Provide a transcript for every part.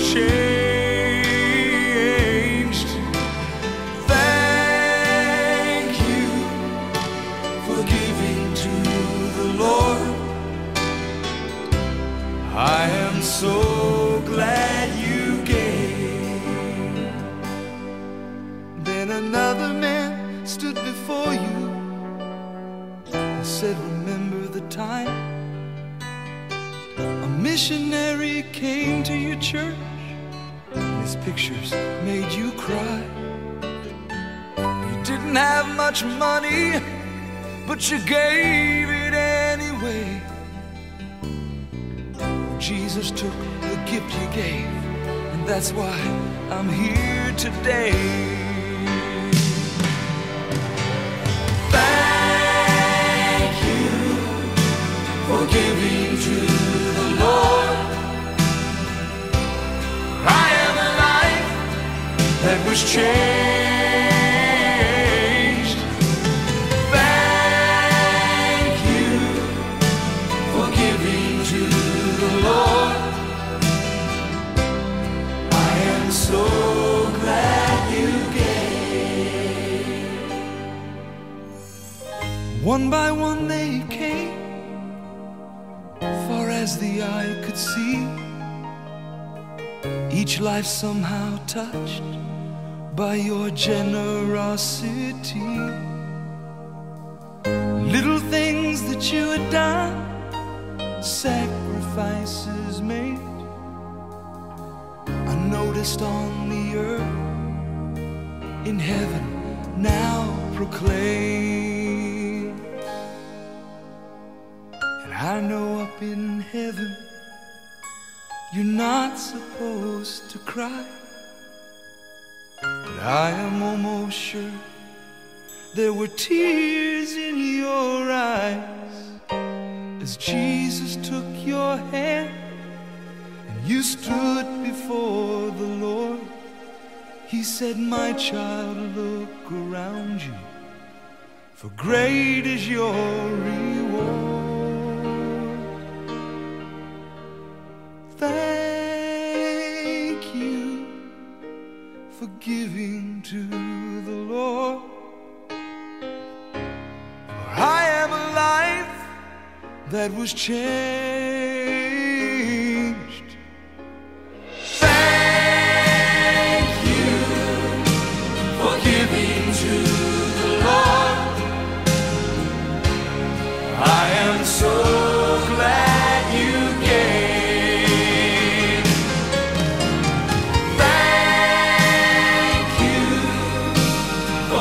changed. Thank you for giving to the Lord. I am so glad you gave. Then another man stood before you and said, Remember the time a missionary came church his pictures made you cry. You didn't have much money, but you gave it anyway. Jesus took the gift you gave, and that's why I'm here today. Thank you that was changed. Thank you for giving to the Lord. I am so glad you gave. One by one they came, far as the eye could see. Each life somehow touched by your generosity. Little things that you had done sacrifices made. I noticed on the earth, in heaven, now proclaim. And I know up in heaven, you're not supposed to cry. I am almost sure there were tears in your eyes as Jesus took your hand and you stood before the Lord. He said, My child, look around you, for great is your reward. For giving to the Lord. For I am a life that was changed.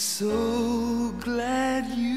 so glad you